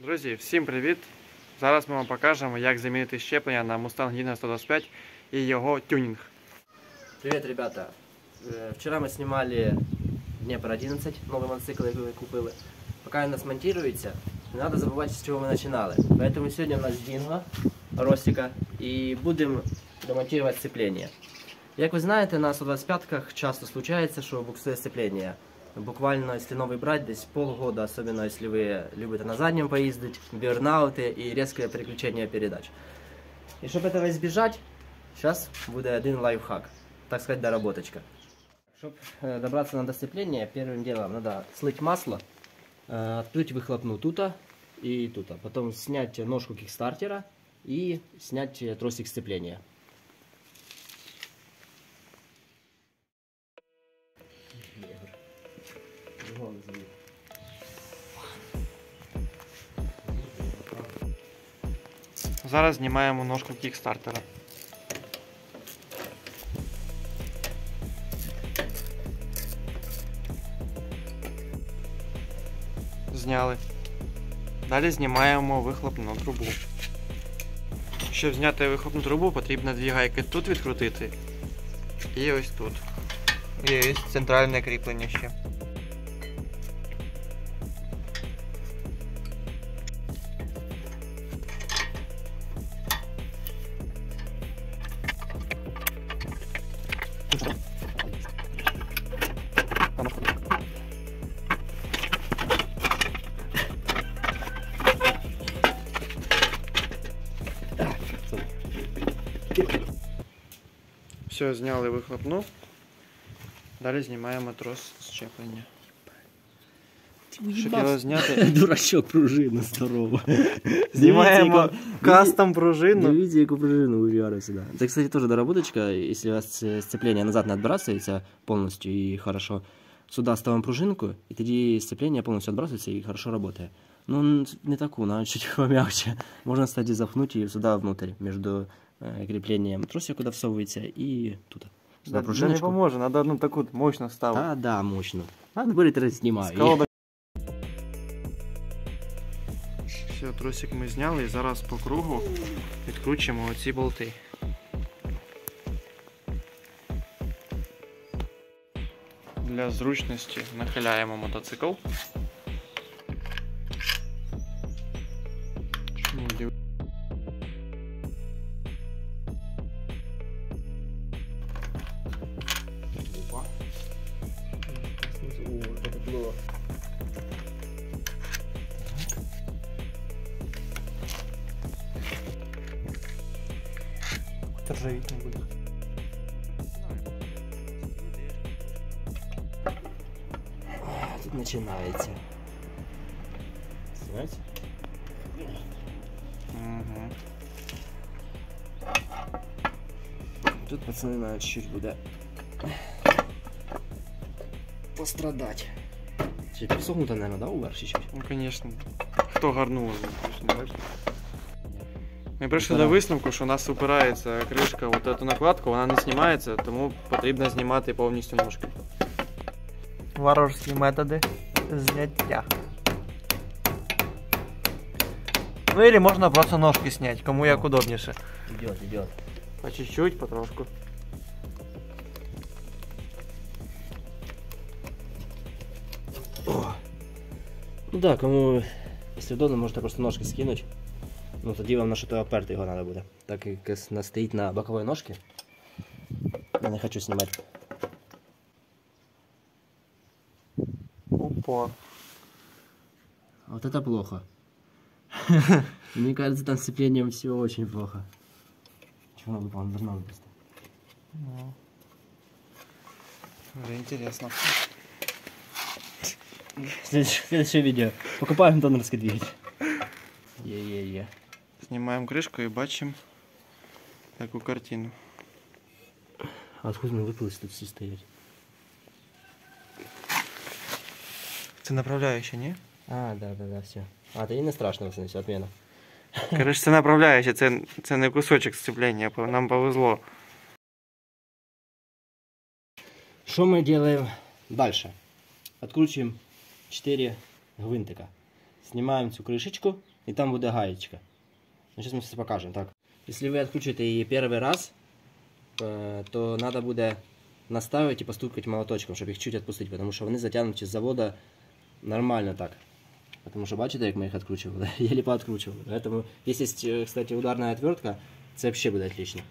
Друзі, всім привіт! Зараз ми вам покажемо, як замінити щеплення на Mustang Dino 125 і його тюнінг. Привет, ребята. Э, Вчера мы снимали Днепр 11, новый мотоцикл, який ми купили. Пока він нас монтирується, не треба забувати, з чого ми починали. Поэтому сьогодні у нас Дінго, Ростика, і будемо демонтувати сцеплення. Як ви знаєте, на 125-ках часто случається, що буксує сцеплення. Буквально, если новый брать, десь полгода, особенно если вы любите на заднем поездить, бернауты и резкое переключение передач. И чтобы этого избежать, сейчас будет один лайфхак, так сказать, доработочка. Чтобы добраться на досцепление, первым делом надо слить масло, э, открыть выхлопную тута и тута, потом снять ножку кикстартера и снять э, тросик сцепления. Зараз знімаємо ножку кікстартера. Зняли. Далі знімаємо вихлопну трубу. Щоб зняти вихлопну трубу, потрібно дві гайки тут відкрутити. І ось тут. І ось центральне кріплення ще. Все, зняли вихлопну. Далі знімаємо трос щеплення. Щоб його зняти, Дурачок пружина здорова. знімаємо кастом пружину. Дивіться, яку пружину увіяли сюди. Це, кстати, теж доработочка. Якщо у вас е, сцепление назад не відбрасується повністю і хорошо, сюди ставимо пружинку, і тоді сцепление повністю відбрасується і хорошо працює. Ну, н- не таку, надо чуть помягче. Можно, кстати, запнуть ее сюда внутрь, между э, Креплением тросика, куда всовывается, и тут. Сюда Да, не пружиночку. поможе, треба одну таку мощно ставити. А, да, мощно. Надо будет раз снимаю. Колодок. Все, тросик ми зняли і зараз по кругу відкручуємо оці болти. Для зручності нахиляємо мотоцикл. Ржавіть не буде. Тут начинается. Снимать? Угу. Тут пацаны надо чуть-чуть будет пострадать. Чуть присохнуто, наверное, да, угар чуть-чуть? Ну, звісно. Хто гарнув, звісно, бачите? Ми прийшли Упирає. до висновку, що у нас упирається кришка, от эту накладку, вона не знімається, тому потрібно знімати повністю ножки. Варварські методи зняття. Ну или можна просто ножки зняти, кому як удобніше. Идет, идет. По чуть-чуть, потрошку. Ну да, кому, если удобно, можете просто ножки скинуть. Ну тоді вам на що то оперти його треба буде. Так як нас стоїть на боковій ножці. Я не хочу знімати. Упор. Вот это плохо. Мне кажется, там с сцеплением все очень плохо. Чего она выпала? Она должна выпасть. Ну. Вже інтересно. Следующее, следующее видео. Покупаем донорский двигатель. Е-е-е. Знімаємо кришку і бачимо таку картину. А откуда он выпал, если тут все стоять? Це направляюча, ні? А, да, да, да, все. А, это и не страшно, пацаны, все, отмена. Коротше, це направляюча, це, це не кусочок сцеплення, по- нам повезло. Что мы делаем дальше? Откручиваем 4 гвинтика. знімаємо цю кришечку, і там буде гаєчка. Ну, Зараз ми все покажемо. Так. Якщо ви відключите її перший раз, е, то треба буде наставити і постукати молоточком, щоб їх чуть відпустити, тому що вони затягнуті з заводу нормально так. Потому что бачите, як ми їх відкручували? Єлі пооткручували. Поэтому, если есть, э, кстати, ударная отвертка, це вообще буде отлично.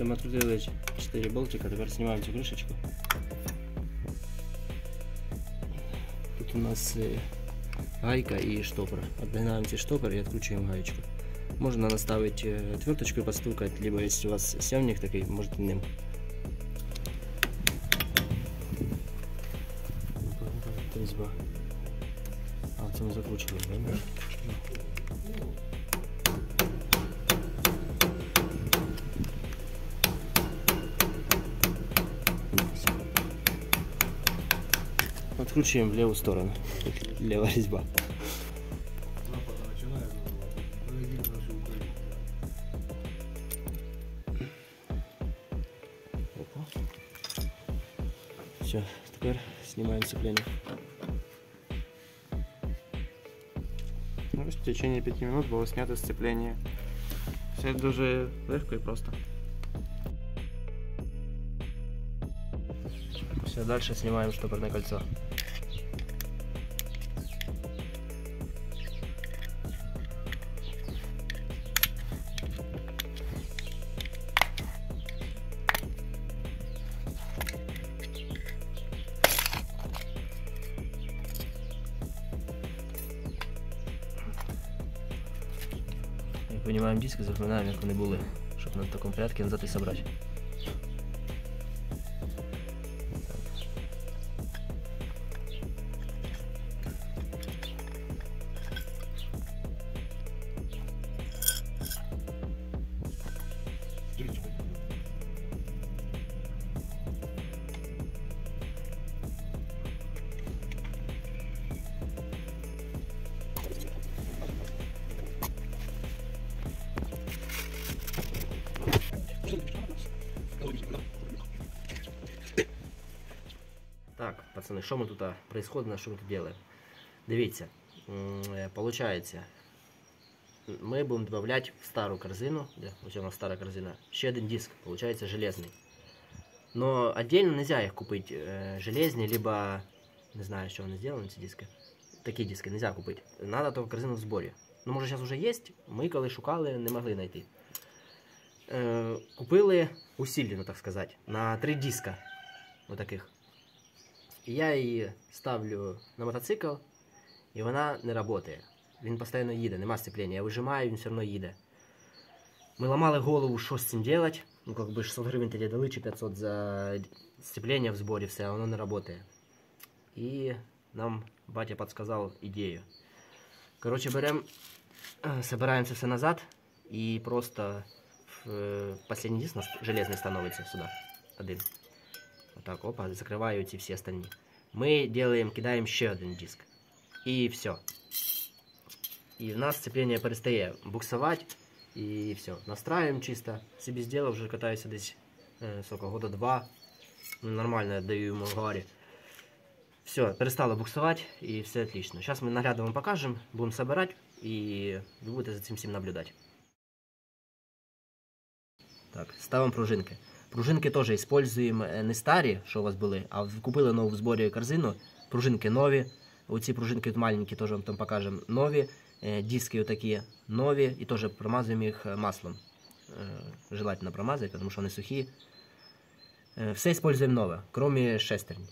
Все, ми відкрутили 4 болтика, тепер знімаємо цю кришечку. Тут у нас е, гайка і штопор. Отгинаем ці штопор і відкручуємо гаечку. Можно наставить э, отверточку и постукать, либо если у вас севник такой, можете ним. Резьба. А, це ми закручиваем, да? Откручиваем в левую сторону. Левая резьба. Запада начинает называться. Наведи на всю Украину. Все, тепер знімаємо сцепление. Ну, ось в течение 5 минут було знято сцеплення. Все дуже легко і просто. Все, дальше снимаем штопорное кольцо. Диски, запоминаємо, як вони були, щоб на такому порядку назад і собрати. пацани, що ми тут а, происходит, що ми тут делаем? Дивіться, м, е, получається, ми будемо додавати в стару корзину, де ось у нас стара корзина, ще один диск, получається железний. Но отдельно нельзя їх купити е, железні, либо, не знаю, з чого вони зроблені, ці диски. Такі диски нельзя купити. Надо тільки корзину в зборі. Ну, може, зараз вже є, ми коли шукали, не могли знайти. Е, купили усилено, так сказати, на три диска. Отаких. І я її ставлю на мотоцикл, і вона не працює. Він постійно їде, нема сцеплення. Я вижимаю, він все одно їде. Ми ламали голову, що з цим робити. Ну, как бы 600 гривень тоді дали чи 500 за сцеплення в зборі, все, а воно не працює. І нам батя підказав ідею. Коротше, беремо, собираємо це все назад і просто в е, последній диск у нас железний становиться сюди. Один. Вот так, опа, закрываю эти все остальные. Мы делаем, кидаем еще один диск. И все. И у нас сцепление перестає буксовать. И все. Настраиваем чисто. Себе сделал, уже катаюсь десь э, сколько, года два. Ну, Нормально отдаю ему гарі. Все, перестало буксовать и все отлично. Сейчас мы наглядно вам покажем, будем собирать и вы будете за этим всем наблюдать. Так, ставим пружинки. Пружинки теж використовуємо е, не старі, що у вас були, а купили нову в зборі корзину. Пружинки нові. Оці пружинки маленькі, теж вам там покажемо. Нові. Е, Диски отакі нові і теж промазуємо їх е, маслом. Желательно промазати, тому що вони сухі. Все використовуємо нове, крім шестерні.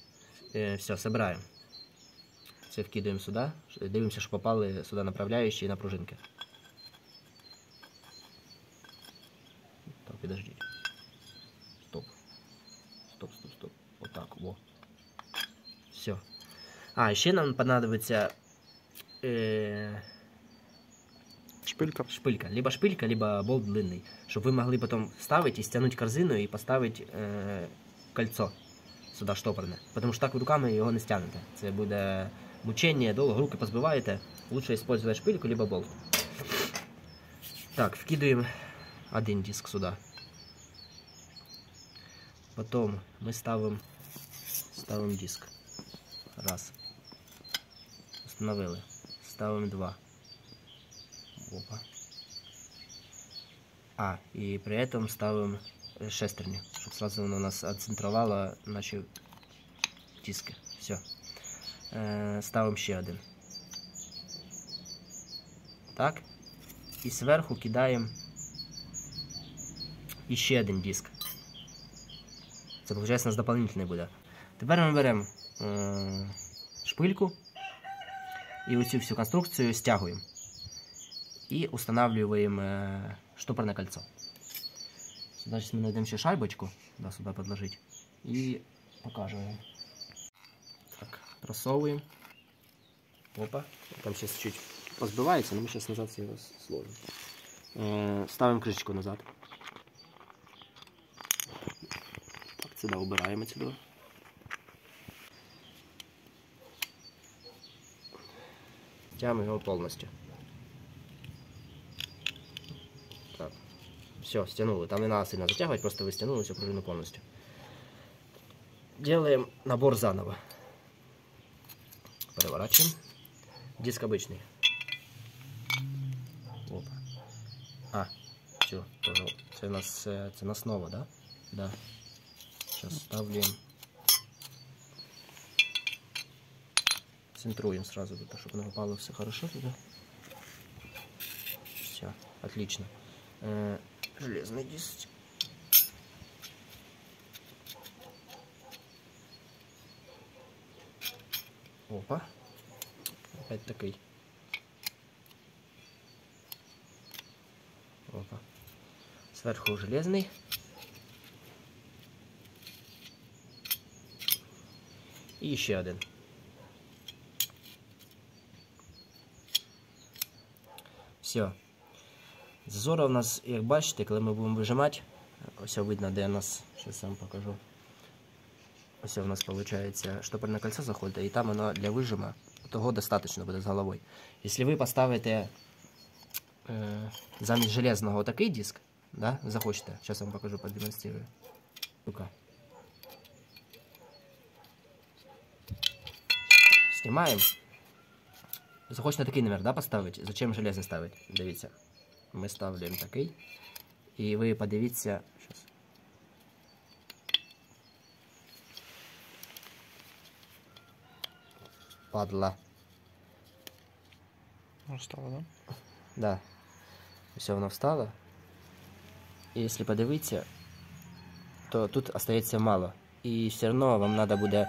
Все, собираємо. Все вкидаємо сюди. Дивимося, щоб попали сюди направляючі на пружинки. А, ще нам понадобится э, Шпилька. шпилька. Либо шпилька, либо болт длинный. Чтобы вы могли потом вставить и стянуть корзину и поставить э, кольцо сюди штопорне. Потому що так руками його не стягнете. Це буде мучення, довго руки позбиваєте. Лучше использовать шпильку, либо болт. Так, вкидуємо один диск сюди. Потом мы ставим, ставим диск. Раз. Установили. Ставим два. Опа. А, и при этом ставим э, шестерни, чтобы сразу оно у нас отцентровало наши диски. Все. Ставим ще один. Так. І зверху кидаємо іще один диск. Це, виходить, у нас дополнительний буде. Тепер ми беремо е, шпильку і оцю всю конструкцію стягуємо. І устанавливаем э, штопорное кольцо. Сюда сейчас мы найдем еще шайбочку, да, сюда подложить. И покажем. Так, просовываем. Опа. Там сейчас чуть позбивается, но мы сейчас назад его сложим. Э, ставим крышечку назад. Так, сюда убираем отсюда. Тягиваем его полностью. Так. Все, стянули. Там не надо сильно затягивать, просто вы стянули всю пружину полностью. Делаем набор заново. Переворачиваем. Диск обычный. Опа. А, все, тоже. Це у нас це нас нова, да? Да. Сейчас ставим. Центруем сразу, чтобы оно попало все хорошо туда. Все, отлично. Э, железный диск. Опа. Опять такой. Опа. Сверху железный. І ще один. Все. Зазора у нас, як бачите, коли ми будемо вижимати, ось видно, де у нас, зараз сам покажу. Ось у нас виходить штопорне кольцо заходить, і там воно для вижима, того достатньо буде з головою. Якщо ви поставите е, замість железного такий диск, да, захочете, зараз вам покажу, продемонструю. Ну-ка. Захочете такий номер, да, поставити? Зачем железний ставити? Дивіться. Ми ставимо такий. І ви подивіться. Щас. Падла. Ну, стало, да? Да. Все воно встало. І якщо подивитися, то тут остається мало. І все одно вам треба буде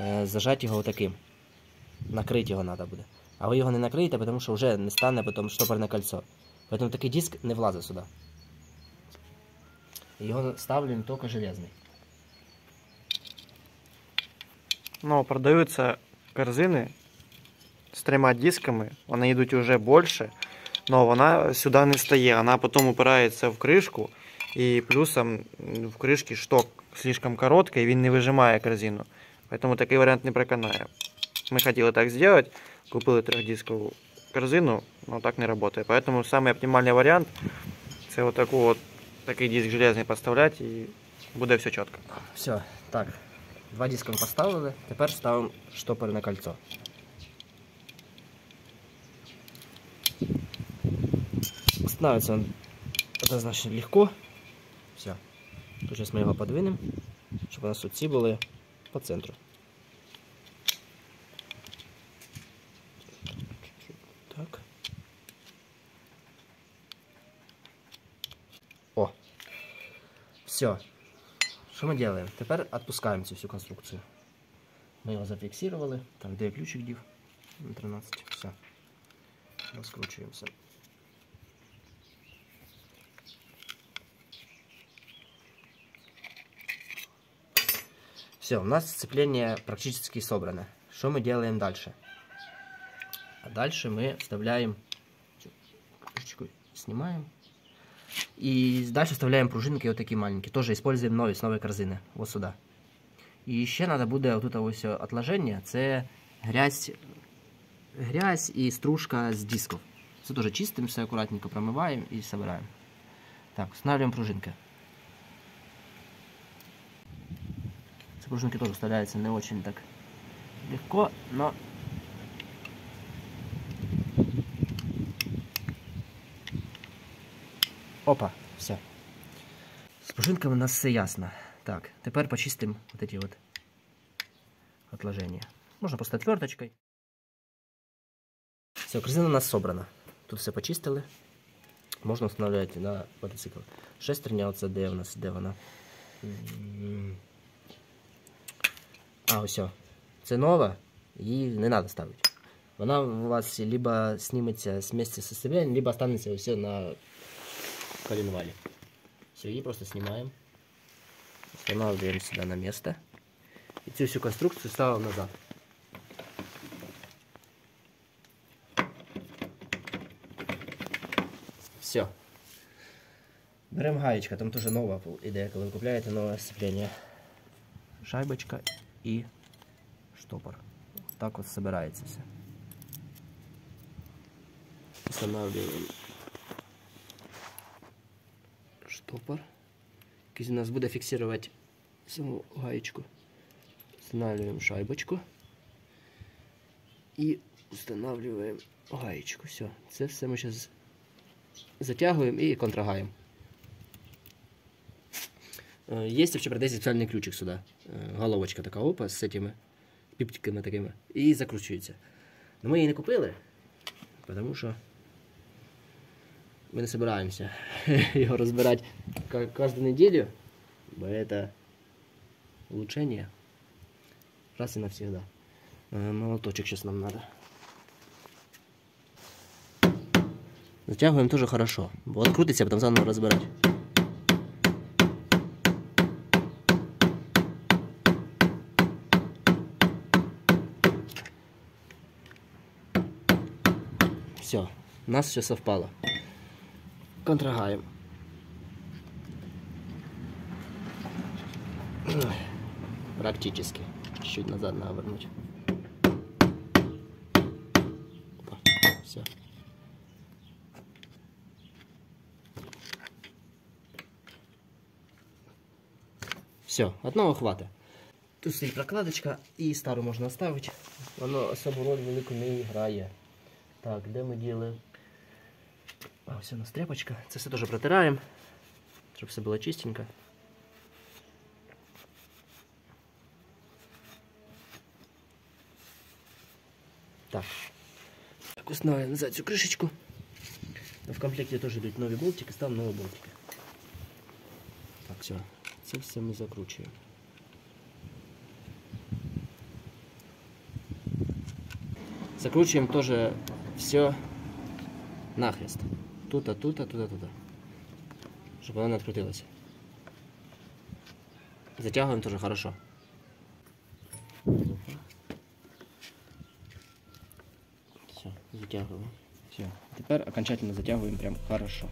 е, зажати його таким. Накрити його треба буде. А ви його не накриєте, тому що вже не стане потім штопорне кольцо. Поэтому такий диск не влазить сюди. Його ставлю тільки железний. Ну, продаються корзини з трьома дисками, вони йдуть вже більше, але вона сюди не стає, вона потім упирається в кришку, і плюсом в кришці шток слишком короткий, він не вижимає корзину. Поэтому такий варіант не проканає. Ми хотіли так зробити, купили трьохдискову корзину, но так не работает. Поэтому самый оптимальный вариант це вот таку вот такий диск железний поставляти і буде все чітко. Все, так. Два диска ми поставили, тепер ставимо штопорне кольцо. Становится он однозначно легко. Все. Тут сейчас ми його подвинемо, щоб у нас тут ці були по центру. Все. Що ми робимо? Тепер відпускаємо цю всю конструкцію. Ми його зафіксували. Так, де ключик дів? На 13. Все. Розкручуємося. Все, у нас сцепление практически собрано. Что мы делаем дальше? А дальше мы вставляем крышечку, снимаем. И дальше вставляем пружинки вот такие маленькие. Тоже используем новые, с новой корзины. Вот сюда. І ще треба буде отут ось отложення. Це грязь, грязь і стружка з дисків. Це теж чистимо, все акуратненько промиваємо і збираємо. Так, встановлюємо пружинки. Пружинки тоже вставляются не очень так легко, но... Опа, все. З пружинками у нас все ясно. Так, тепер почистимо вот эти вот отложения. Можна просто отверточкой. Все, корзина у нас собрана. Тут все почистили. Можна встановлювати на мотоцикл. Шестерня, оце де у нас, де вона? М. А, ось. Це нова, її не треба ставити. Вона у вас либо сніметься з місця состояння, либо останеться все на коленвале. Все, її просто знімаємо. Устанавливаем сюда на место. И цю всю конструкцию ставим назад. Все. Беремо гаєчка, там теж нова ідея, коли ви купляєте нове сцеплення. Шайбочка і штопор. Так от збирається все. Встановлюємо штопор, який у нас буде фіксувати саму гаєчку. Встановлюємо шайбочку і встановлюємо гаєчку. Все, це все ми зараз затягуємо і контрагаємо. Е, Є в чебродезі спеціальний ключик сюди. Е, Головочка така опа з цими піптиками такими. І закручується. Но ми її не купили, тому що ми не збираємося його розбирати ка- кожну неділю, бо це улучшення раз і навсегда. Е, Молоточок зараз нам треба. Затягиваем тоже хорошо. Вот крутится, а потом заново разбирать. Все, у нас все совпало. Контрагаем. Ой, Практически. Чуть-чуть назад надо вернуть. Все. Все, одного хвата. Тут стоїть прокладочка і стару можна оставити. Воно особу роль велику не грає. Так, де ми діли? А, ось у нас тряпочка. Це все теж протираємо, щоб все було чистенько. Так. Так, установим назад цю кришечку. В комплекті теж йдуть нові болтики, ставимо нові болтики. Так, все. Це все ми закручуємо. Закручиваем тоже все нахрест. Тут-то, тут-то, туда, туда. Чтобы оно не открутилось. Затягиваем тоже хорошо. Все, затягиваем. Все. Теперь окончательно затягиваем прям хорошо.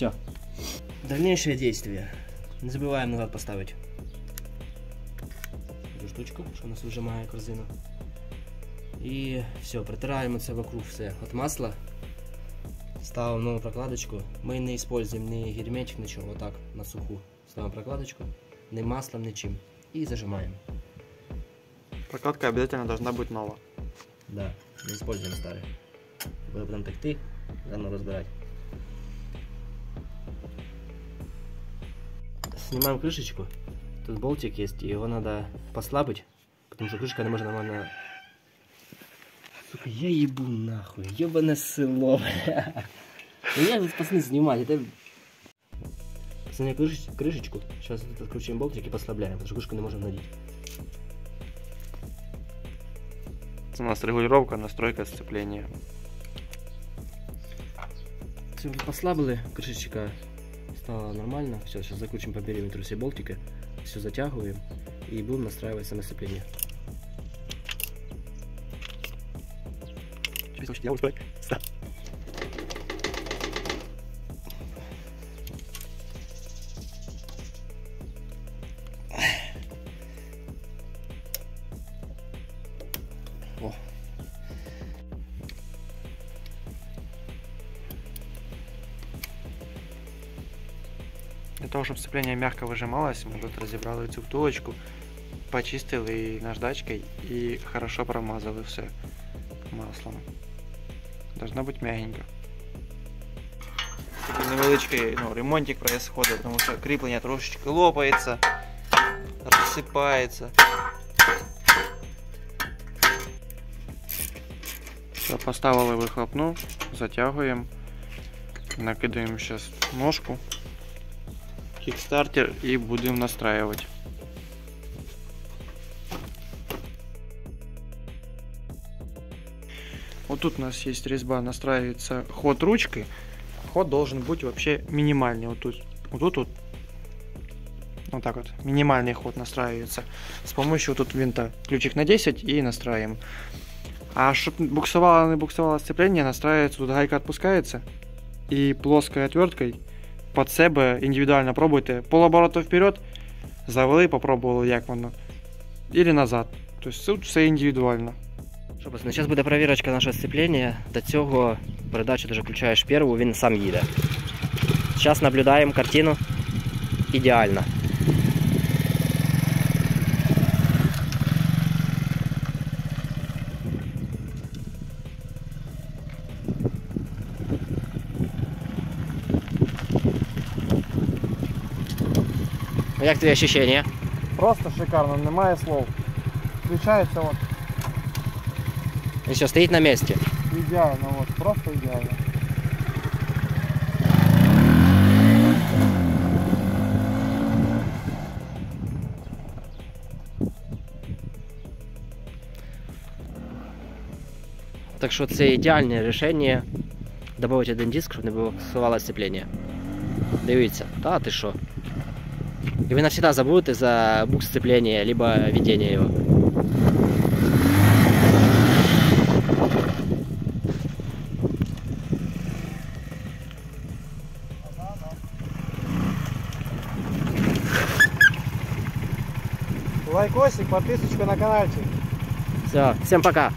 Все. Дальнейшее действие. Не забываем назад поставить эту штучку, що у нас вижимає корзину. І все, протираємо це вокруг все от масла. Ставимо нову прокладочку. Ми не используем ни герметик, нічого, отак на суху. Ставимо прокладочку, ни маслом, нічим. І зажимаємо. Прокладка обязательно должна быть нова. Да, не используем старые. Буде потім текти, заново розбирати. Снимаем крышечку. Тут болтик есть, и его надо послабить, потому что крышка не может нормально... Сука, я ебу нахуй, ебаное село. бля. Я тут пацаны снимать, это... Пацаны, крыш... крышечку. Сейчас тут откручиваем болтик и послабляем, потому что крышку не можем надеть. У нас регулировка, настройка сцепления. Послабили, крышечка стала нормально. Все, сейчас закрутим по периметру все болтики. Все затягиваем и будем настраивать само сцепление. О. Для того, щоб сцеплення м'яко вижималось, ми тут розібрали цю втулочку, почистили її наждачкою і хорошо промазали все маслом. Должна бути м'ягенько. Такий невеличкий ну, ремонтик происходит, тому що кріплення трошечки лопається, розсипається. Все, поставили вихлопну, затягуємо, накидаємо зараз ножку, кікстартер і будемо настраювати. Вот тут у нас есть резьба, настраивается ход ручкой. Ход должен быть вообще минимальный. Вот тут, вот тут вот, вот так вот, минимальный ход настраивается. С помощью вот тут винта ключик на 10 и настраиваем. А чтобы буксовало, не буксовало сцепление, настраивается, тут гайка отпускается. И плоской отверткой под себе індивідуально пробуйте. Полобороту вперед, завели, попробували, як воно. Или назад. Тобто тут все індивідуально. Що, пацани, зараз буде перевірочка нашого сцеплення. До цього передачу ти включаєш першу, він сам їде. Зараз наблюдаємо картину. Ідеально. Як твої ощущення? Просто шикарно, немає слов. Включається от Він що, стоїть на місці? ідеально, от, просто ідеально. Так що це ідеальне рішення. Добавити один диск, щоб не буксувало сцеплення. Дивіться, та ти що. І ви навсегда забудете за букс сцепления, либо ведение его. Лайкосик, подписочку на каналчик. Все, всем пока!